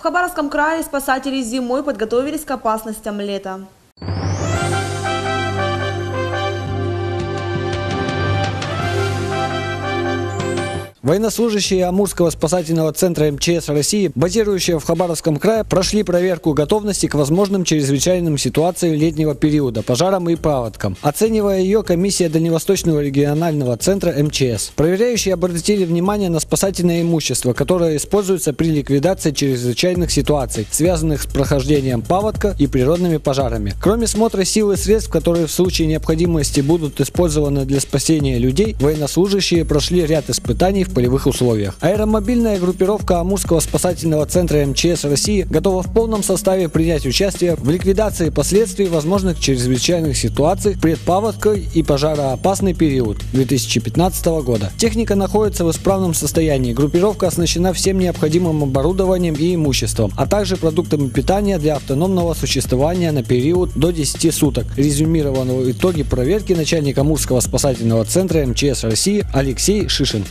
В Хабаровском крае спасатели зимой подготовились к опасностям лета. Военнослужащие Амурского спасательного центра МЧС России, базирующие в Хабаровском крае, прошли проверку готовности к возможным чрезвычайным ситуациям летнего периода, пожарам и паводкам. Оценивая ее, комиссия Дальневосточного регионального центра МЧС. Проверяющие обратили внимание на спасательное имущество, которое используется при ликвидации чрезвычайных ситуаций, связанных с прохождением паводка и природными пожарами. Кроме смотра сил и средств, которые в случае необходимости будут использованы для спасения людей, военнослужащие прошли ряд испытаний в полевых условиях. Аэромобильная группировка Амурского спасательного центра МЧС России готова в полном составе принять участие в ликвидации последствий возможных чрезвычайных ситуаций предпаводкой и пожароопасный период 2015 года. Техника находится в исправном состоянии. Группировка оснащена всем необходимым оборудованием и имуществом, а также продуктами питания для автономного существования на период до 10 суток. Резюмировано в итоге проверки начальника Амурского спасательного центра МЧС России Алексей Шишин.